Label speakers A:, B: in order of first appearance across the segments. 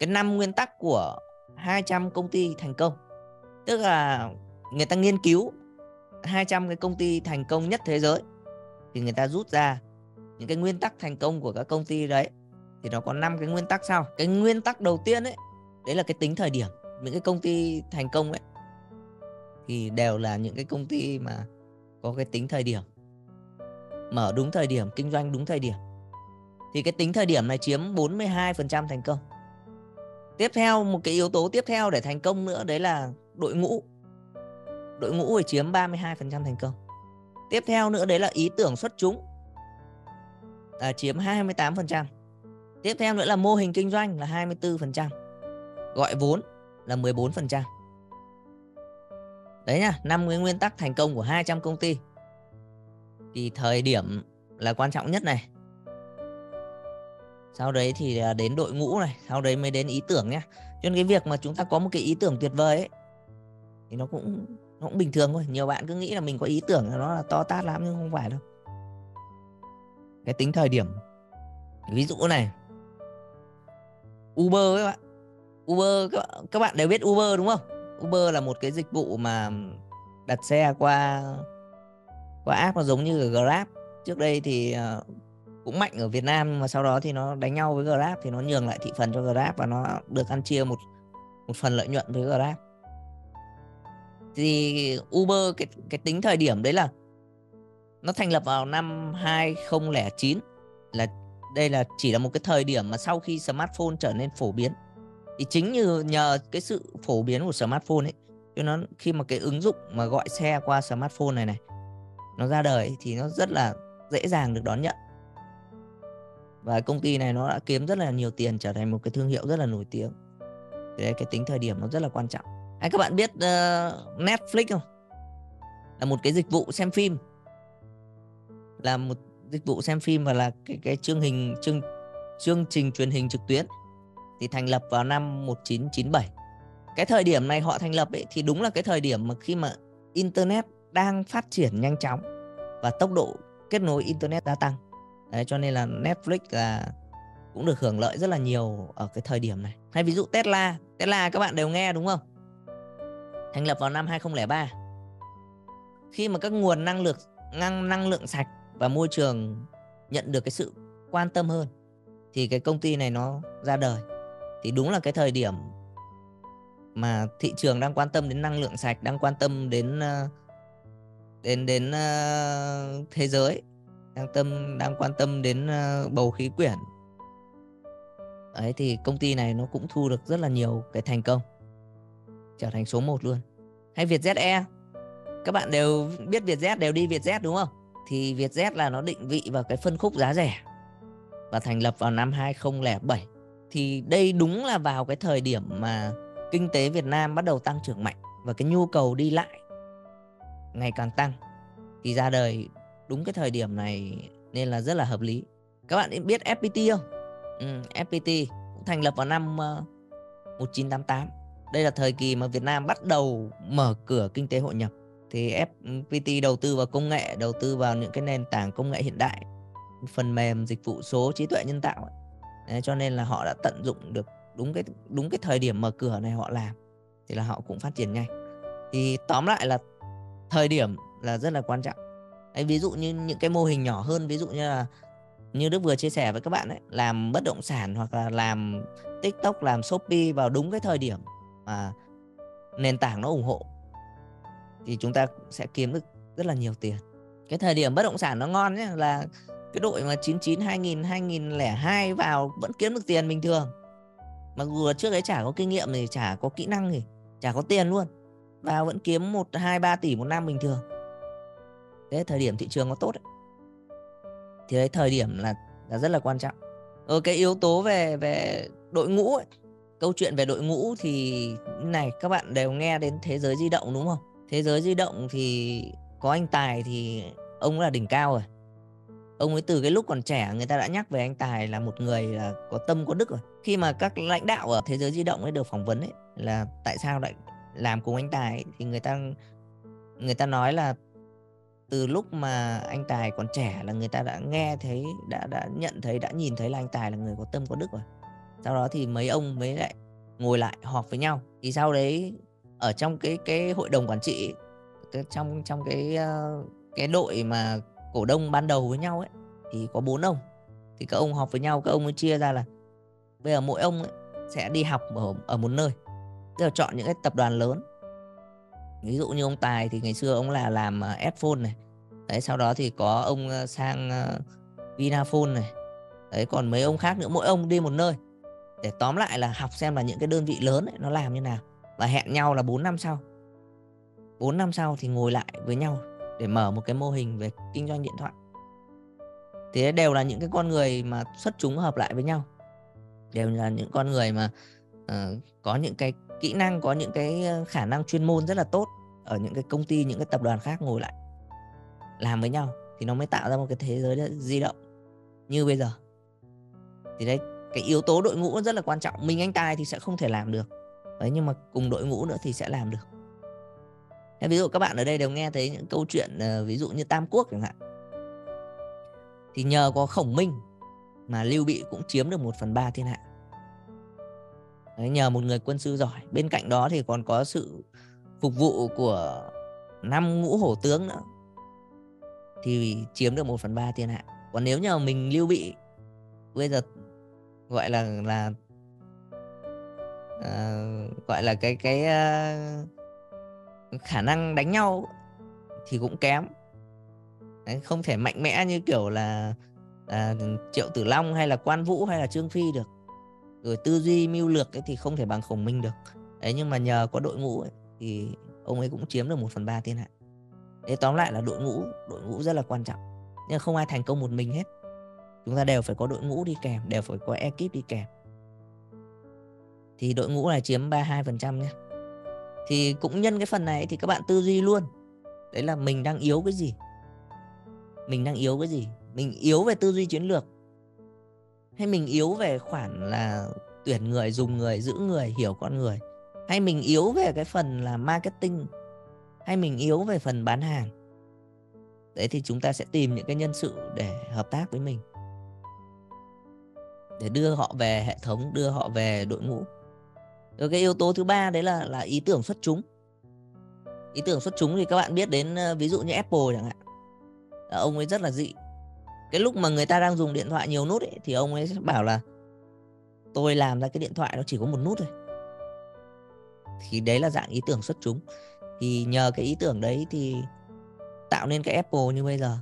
A: cái năm nguyên tắc của 200 công ty thành công. Tức là người ta nghiên cứu 200 cái công ty thành công nhất thế giới, thì người ta rút ra những cái nguyên tắc thành công của các công ty đấy, thì nó có 5 cái nguyên tắc sau. Cái nguyên tắc đầu tiên ấy, đấy là cái tính thời điểm. Những cái công ty thành công ấy, thì đều là những cái công ty mà có cái tính thời điểm, mở đúng thời điểm, kinh doanh đúng thời điểm. Thì cái tính thời điểm này chiếm 42% thành công tiếp theo một cái yếu tố tiếp theo để thành công nữa đấy là đội ngũ. Đội ngũ phải chiếm 32% thành công. Tiếp theo nữa đấy là ý tưởng xuất chúng. À, chiếm 28% tiếp theo nữa là mô hình kinh doanh là 24% gọi vốn là 14% đấy nha năm cái nguyên tắc thành công của 200 công ty. Thì thời điểm là quan trọng nhất này sau đấy thì à, đến đội ngũ này, sau đấy mới đến ý tưởng nhá. Cho nên cái việc mà chúng ta có một cái ý tưởng tuyệt vời ấy, thì nó cũng nó cũng bình thường thôi. Nhiều bạn cứ nghĩ là mình có ý tưởng là nó là to tát lắm, nhưng không phải đâu. Cái tính thời điểm. Ví dụ này. Uber các bạn. Uber, các bạn đều biết Uber đúng không? Uber là một cái dịch vụ mà đặt xe qua qua app nó giống như Grab. Trước đây thì à, cũng mạnh ở Việt Nam, nhưng mà sau đó thì nó đánh nhau với Grab thì nó nhường lại thị phần cho Grab và nó được ăn chia một một phần lợi nhuận với Grab. Thì Uber, cái cái tính thời điểm đấy là nó thành lập vào năm 2009 là đây là chỉ là một cái thời điểm mà sau khi smartphone trở nên phổ biến. Thì chính như nhờ cái sự phổ biến của smartphone ấy, cho nó, khi mà cái ứng dụng mà gọi xe qua smartphone này này, nó ra đời thì nó rất là dễ dàng được đón nhận và công ty này nó đã kiếm rất là nhiều tiền trở thành một cái thương hiệu rất là nổi tiếng. Thì đấy cái tính thời điểm nó rất là quan trọng. Hay các bạn biết uh, Netflix không? Là một cái dịch vụ xem phim. Là một dịch vụ xem phim và là cái cái chương hình chương chương trình truyền hình trực tuyến. Thì thành lập vào năm 1997 cái thời điểm này họ thành lập ấy thì đúng là cái thời điểm mà khi mà internet đang phát triển nhanh chóng và tốc độ kết nối internet gia tăng. Đấy, cho nên là Netflix là cũng được hưởng lợi rất là nhiều ở cái thời điểm này. Hay ví dụ Tesla, Tesla các bạn đều nghe đúng không? Thành lập vào năm 2003. Khi mà các nguồn năng lượng năng năng lượng sạch và môi trường nhận được cái sự quan tâm hơn thì cái công ty này nó ra đời. Thì đúng là cái thời điểm mà thị trường đang quan tâm đến năng lượng sạch, đang quan tâm đến ờ, đến đến ờ, thế giới đang tâm, đang quan tâm đến ờ, bầu khí quyển. Ấy, thì công ty này nó cũng thu được rất là nhiều cái thành công. Trở thành số 1 luôn. Hay Vietjet Air. Các bạn đều biết Vietjet, đều đi Vietjet đúng không? Thì Vietjet là nó định vị vào cái phân khúc giá rẻ và thành lập vào năm 2007 thì đây đúng là vào cái thời điểm mà kinh tế Việt Nam bắt đầu tăng trưởng mạnh và cái nhu cầu đi lại ngày càng tăng. Thì ra đời đúng cái thời điểm này nên là rất là hợp lý. Các bạn biết FPT không? Ừ, FPT cũng thành lập vào năm ờ, uh, 1988 đây là thời kỳ mà Việt Nam bắt đầu mở cửa kinh tế hội nhập. Thì FPT đầu tư vào công nghệ đầu tư vào những cái nền tảng công nghệ hiện đại phần mềm dịch vụ số trí tuệ nhân tạo Đấy, cho nên là họ đã tận dụng được đúng cái đúng cái thời điểm mở cửa này họ làm thì là họ cũng phát triển ngay. thì tóm lại là thời điểm là rất là quan trọng. Đấy, ví dụ như những cái mô hình nhỏ hơn ví dụ như là như Đức vừa chia sẻ với các bạn ấy làm bất động sản hoặc là làm TikTok làm Shopee vào đúng cái thời điểm mà nền tảng nó ủng hộ thì chúng ta sẽ kiếm được rất là nhiều tiền. Cái thời điểm bất động sản nó ngon nhé là cái đội mà 99 2000 2002 vào vẫn kiếm được tiền bình thường. Mặc dù là trước đấy chả có kinh nghiệm thì chả có kỹ năng gì chả có tiền luôn vào vẫn kiếm một hai ba tỷ một năm bình thường thế thời điểm thị trường nó tốt ấy. thì đấy thời điểm là là rất là quan trọng ở cái yếu tố về về đội ngũ ấy. câu chuyện về đội ngũ thì này các bạn đều nghe đến thế giới di động đúng không thế giới di động thì có anh tài thì ông là đỉnh cao rồi ông ấy từ cái lúc còn trẻ người ta đã nhắc về anh tài là một người là có tâm có đức rồi khi mà các lãnh đạo ở thế giới di động ấy được phỏng vấn ấy là tại sao lại làm cùng anh tài ấy, thì người ta người ta nói là từ lúc mà anh Tài còn trẻ là người ta đã nghe thấy, đã đã nhận thấy, đã nhìn thấy là anh Tài là người có tâm có đức rồi. Sau đó thì mấy ông mới lại ngồi lại họp với nhau. Thì sau đấy, ở trong cái cái hội đồng quản trị trong trong cái ờ, cái đội mà cổ đông ban đầu với nhau ấy, thì có bốn ông. Thì các ông họp với nhau, các ông mới chia ra là bây giờ mỗi ông ấy sẽ đi học ở ở một nơi. Tức là chọn những cái tập đoàn lớn ví dụ như ông tài thì ngày xưa ông là làm uh, Apple này. Đấy sau đó thì có ông ờ, sang ờ, Vinaphone này. Đấy còn mấy ông khác nữa mỗi ông đi một nơi. Để tóm lại là học xem là những cái đơn vị lớn ấy, nó làm như nào. Và hẹn nhau là 4 năm sau. 4 năm sau thì ngồi lại với nhau để mở một cái mô hình về kinh doanh điện thoại. Thì đều là những cái con người mà xuất chúng hợp lại với nhau. Đều là những con người mà uh, có những cái kỹ năng, có những cái khả năng chuyên môn rất là tốt ở những cái công ty, những cái tập đoàn khác ngồi lại làm với nhau thì nó mới tạo ra một cái thế giới di động như bây giờ. Thì đấy, cái yếu tố đội ngũ rất là quan trọng. Mình, anh tài thì sẽ không thể làm được. Đấy, nhưng mà cùng đội ngũ nữa thì sẽ làm được. Thế ví dụ các bạn ở đây đều nghe thấy những câu chuyện ờ, ví dụ như tam quốc chẳng hạn. Thì nhờ có khổng minh mà lưu bị cũng chiếm được một phần ba thiên hạ đấy, nhờ một người quân sư giỏi. Bên cạnh đó thì còn có sự phục vụ của năm ngũ hổ tướng nữa. Thì chiếm được một phần ba thiên hạ. Còn nếu như mình lưu bị bây giờ gọi là là uh, gọi là cái cái uh, khả năng đánh nhau thì cũng kém. Đấy, không thể mạnh mẽ như kiểu là uh, triệu tử long hay là quan vũ hay là trương phi được rồi tư duy mưu lược ấy thì không thể bằng khổng minh được. Đấy nhưng mà nhờ có đội ngũ ấy, thì ông ấy cũng chiếm được một phần ba thiên hạ. Thế tóm lại là đội ngũ đội ngũ rất là quan trọng. Nhưng không ai thành công một mình hết. Chúng ta đều phải có đội ngũ đi kèm đều phải có ekip đi kèm. Thì đội ngũ này chiếm 32% nhé. Thì cũng nhân cái phần này thì các bạn tư duy luôn. Đấy là mình đang yếu cái gì? Mình đang yếu cái gì? Mình yếu về tư duy chiến lược hay mình yếu về khoản là tuyển người, dùng người, giữ người, hiểu con người? Hay mình yếu về cái phần là marketing? Hay mình yếu về phần bán hàng? Đấy thì chúng ta sẽ tìm những cái nhân sự để hợp tác với mình. Để đưa họ về hệ thống, đưa họ về đội ngũ. Rồi cái yếu tố thứ ba đấy là là ý tưởng xuất chúng. Ý tưởng xuất chúng thì các bạn biết đến ờ, ví dụ như Apple chẳng hạn. Ông ấy rất là dị cái lúc mà người ta đang dùng điện thoại nhiều nút ấy, thì ông ấy sẽ bảo là tôi làm ra cái điện thoại nó chỉ có một nút thôi. Thì đấy là dạng ý tưởng xuất chúng. Thì nhờ cái ý tưởng đấy thì tạo nên cái Apple như bây giờ.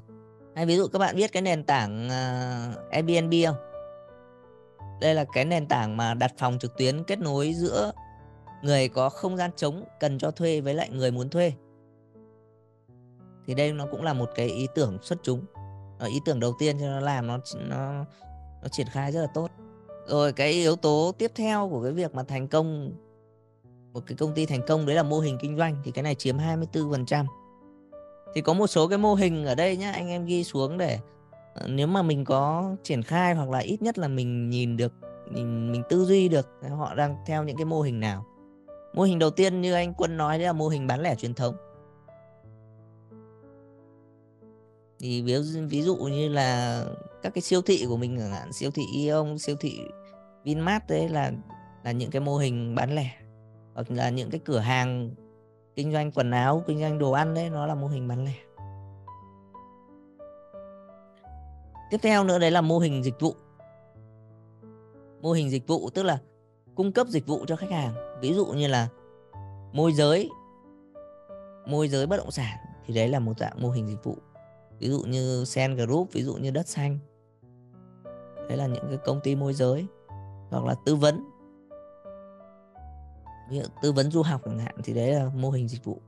A: Hay ví dụ các bạn biết cái nền tảng uh, Airbnb không? Đây là cái nền tảng mà đặt phòng trực tuyến kết nối giữa người có không gian trống cần cho thuê với lại người muốn thuê. Thì đây nó cũng là một cái ý tưởng xuất chúng ở ý tưởng đầu tiên cho nó làm nó nó nó triển khai rất là tốt. Rồi cái yếu tố tiếp theo của cái việc mà thành công, một cái công ty thành công đấy là mô hình kinh doanh thì cái này chiếm 24% thì có một số cái mô hình ở đây nhá, anh em ghi xuống để ờ, nếu mà mình có triển khai hoặc là ít nhất là mình nhìn được mình mình tư duy được họ đang theo những cái mô hình nào. Mô hình đầu tiên như anh quân nói đấy là mô hình bán lẻ truyền thống. Thì ví, ví dụ như là các cái siêu thị của mình chẳng hạn siêu thị Eon siêu thị Vinmart đấy là là những cái mô hình bán lẻ. Hoặc là những cái cửa hàng kinh doanh quần áo kinh doanh đồ ăn đấy nó là mô hình bán lẻ. Tiếp theo nữa đấy là mô hình dịch vụ. Mô hình dịch vụ tức là cung cấp dịch vụ cho khách hàng. Ví dụ như là môi giới môi giới bất động sản. Thì đấy là một dạng mô hình dịch vụ ví dụ như Sen Group, ví dụ như đất xanh. Đấy là những cái công ty môi giới. Hoặc là tư vấn. Ví dụ tư vấn du học chẳng hạn, thì đấy là mô hình dịch vụ.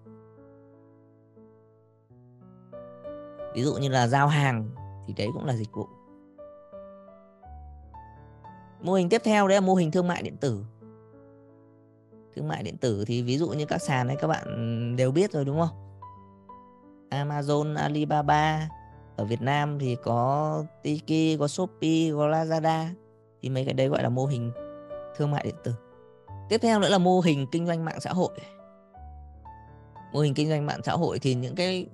A: Ví dụ như là giao hàng, thì đấy cũng là dịch vụ. Mô hình tiếp theo đấy là mô hình thương mại điện tử. Thương mại điện tử thì ví dụ như các sàn này các bạn đều biết rồi, đúng không? Amazon, Alibaba ở Việt Nam thì có Tiki, có Shopee, có Lazada thì mấy cái đấy gọi là mô hình thương mại điện tử. Tiếp theo nữa là mô hình kinh doanh mạng xã hội. Mô hình kinh doanh mạng xã hội thì những cái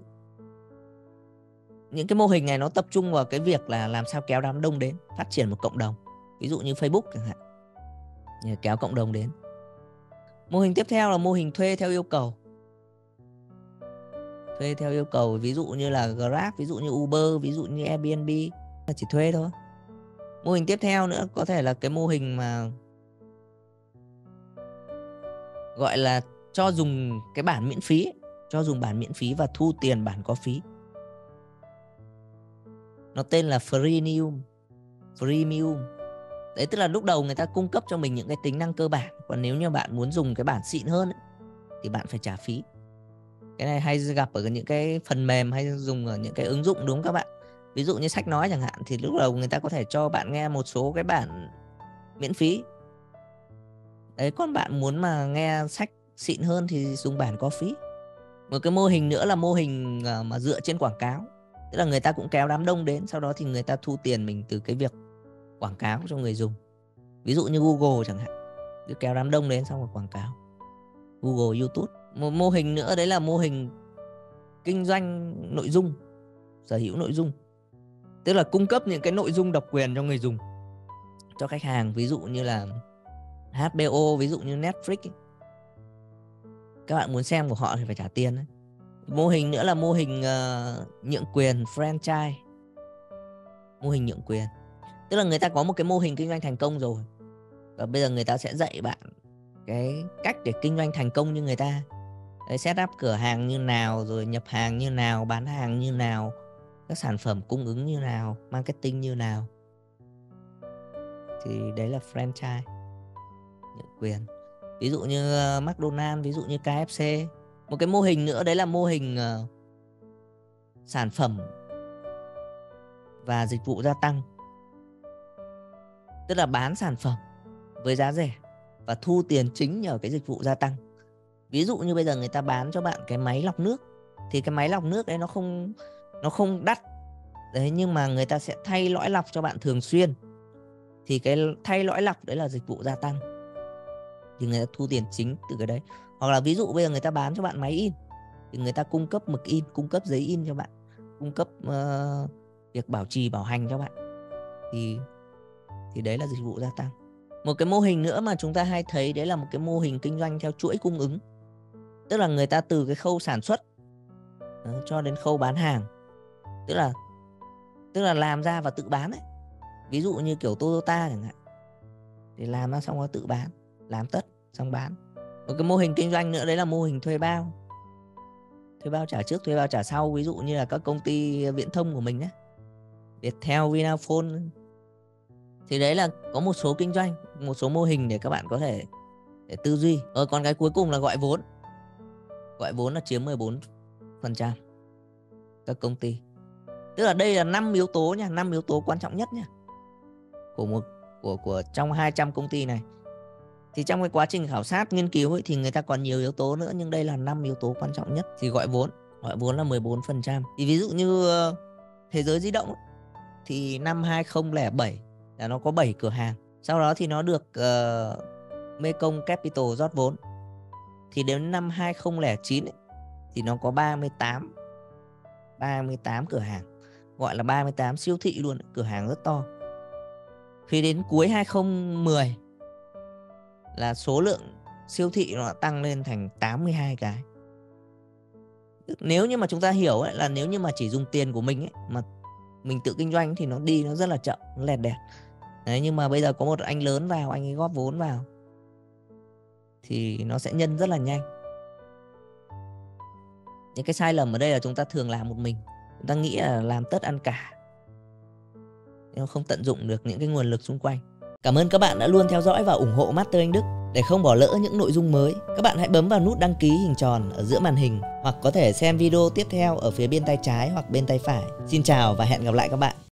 A: những cái mô hình này nó tập trung vào cái việc là làm sao kéo đám đông đến, phát triển một cộng đồng. Ví dụ như Facebook chẳng hạn. kéo cộng đồng đến mô hình tiếp theo là mô hình thuê theo yêu cầu thuê theo yêu cầu ví dụ như là grab ví dụ như uber ví dụ như airbnb là chỉ thuê thôi. Mô hình tiếp theo nữa có thể là cái mô hình mà gọi là cho dùng cái bản miễn phí cho dùng bản miễn phí và thu tiền bản có phí. Nó tên là freemium freemium. Đấy tức là lúc đầu người ta cung cấp cho mình những cái tính năng cơ bản còn nếu như bạn muốn dùng cái bản xịn hơn ấy, thì bạn phải trả phí cái này hay gặp ở những cái phần mềm hay dùng ở những cái ứng dụng, đúng không các bạn? Ví dụ như sách nói chẳng hạn, thì lúc đầu người ta có thể cho bạn nghe một số cái bản miễn phí. Đấy, còn bạn muốn mà nghe sách xịn hơn thì dùng bản có phí. Một cái mô hình nữa là mô hình ờ, mà dựa trên quảng cáo. Tức là người ta cũng kéo đám đông đến, sau đó thì người ta thu tiền mình từ cái việc quảng cáo cho người dùng. Ví dụ như Google chẳng hạn, cứ kéo đám đông đến xong rồi quảng cáo. Google, YouTube một mô hình nữa đấy là mô hình kinh doanh nội dung sở hữu nội dung. Tức là cung cấp những cái nội dung độc quyền cho người dùng cho khách hàng. Ví dụ như là HBO ví dụ như Netflix ấy. các bạn muốn xem của họ thì phải trả tiền ấy. mô hình nữa là mô hình uh, nhượng quyền franchise. Mô hình nhượng quyền. Tức là người ta có một cái mô hình kinh doanh thành công rồi. Và bây giờ người ta sẽ dạy bạn cái cách để kinh doanh thành công như người ta setup cửa hàng như nào rồi nhập hàng như nào bán hàng như nào các sản phẩm cung ứng như nào marketing như nào. Thì đấy là franchise nhượng quyền. Ví dụ như ờ, McDonald's, McDonald ví dụ như KFC. Một cái mô hình nữa đấy là mô hình uh, sản phẩm và dịch vụ gia tăng. Tức là bán sản phẩm với giá rẻ và thu tiền chính nhờ cái dịch vụ gia tăng ví dụ như bây giờ người ta bán cho bạn cái máy lọc nước thì cái máy lọc nước đấy nó không nó không đắt. Đấy nhưng mà người ta sẽ thay lõi lọc cho bạn thường xuyên. Thì cái thay lõi lọc đấy là dịch vụ gia tăng. Thì người ta thu tiền chính từ cái đấy. Hoặc là ví dụ bây giờ người ta bán cho bạn máy in thì người ta cung cấp mực in cung cấp giấy in cho bạn cung cấp uh, việc bảo trì bảo hành cho bạn. Thì thì đấy là dịch vụ gia tăng. Một cái mô hình nữa mà chúng ta hay thấy đấy là một cái mô hình kinh doanh theo chuỗi cung ứng tức là người ta từ cái khâu sản xuất đó, cho đến khâu bán hàng. Tức là tức là làm ra và tự bán ấy. Ví dụ như kiểu Toyota chẳng hạn. Thì làm ra xong rồi tự bán làm tất xong bán. Một cái mô hình kinh doanh nữa đấy là mô hình thuê bao. Thuê bao trả trước thuê bao trả sau. Ví dụ như là các công ty viễn thông của mình ấy. Viettel, Vinaphone. Thì đấy là có một số kinh doanh một số mô hình để các bạn có thể để tư duy. Ờ, còn cái cuối cùng là gọi vốn gọi vốn là chiếm 14 phần trăm các công ty. Tức là đây là năm yếu tố nha năm yếu tố quan trọng nhất nha của một của của trong 200 công ty này. Thì trong cái quá trình khảo sát nghiên cứu ấy, thì người ta còn nhiều yếu tố nữa nhưng đây là năm yếu tố quan trọng nhất. Thì gọi vốn gọi vốn là 14 phần trăm. Thì ví dụ như ờ, thế giới di động ấy, thì năm 2007 là nó có 7 cửa hàng. Sau đó thì nó được uh, Mekong Capital rót vốn thì đến năm 2009 ấy, thì nó có 38 38 cửa hàng gọi là 38 siêu thị luôn cửa hàng rất to. Khi đến cuối 2010 là số lượng siêu thị nó tăng lên thành 82 cái. Nếu như mà chúng ta hiểu ấy, là nếu như mà chỉ dùng tiền của mình ấy, mà mình tự kinh doanh thì nó đi nó rất là chậm nó lẹt đẹt. Đấy, nhưng mà bây giờ có một anh lớn vào anh ấy góp vốn vào thì nó sẽ nhân rất là nhanh. Những cái sai lầm ở đây là chúng ta thường làm một mình, chúng ta nghĩ là làm tất ăn cả. Nhưng không tận dụng được những cái nguồn lực xung quanh. Cảm ơn các bạn đã luôn theo dõi và ủng hộ Master Anh Đức. Để không bỏ lỡ những nội dung mới, các bạn hãy bấm vào nút đăng ký hình tròn ở giữa màn hình hoặc có thể xem video tiếp theo ở phía bên tay trái hoặc bên tay phải. Xin chào và hẹn gặp lại các bạn.